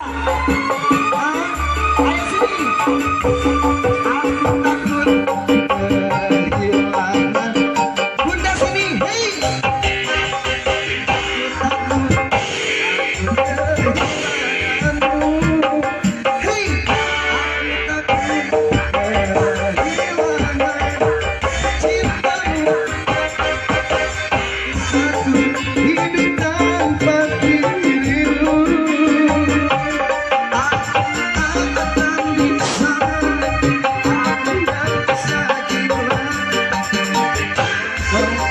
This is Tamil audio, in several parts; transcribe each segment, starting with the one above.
Música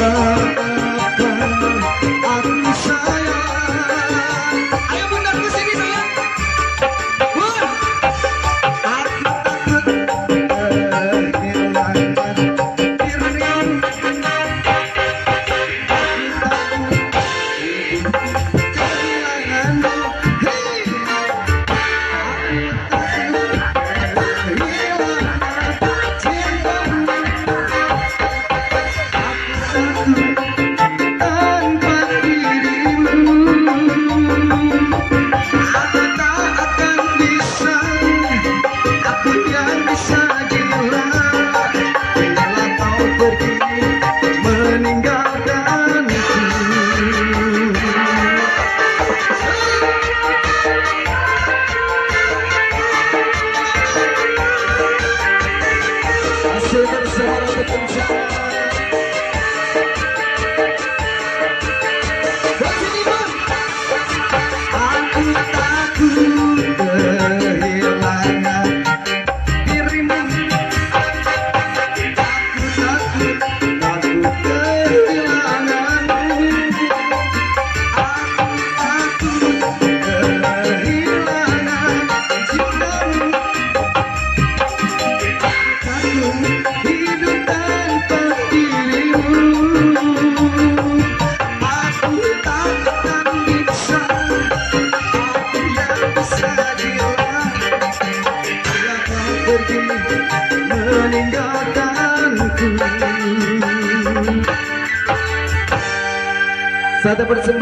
love. meninggalkanku Sada bersembunyi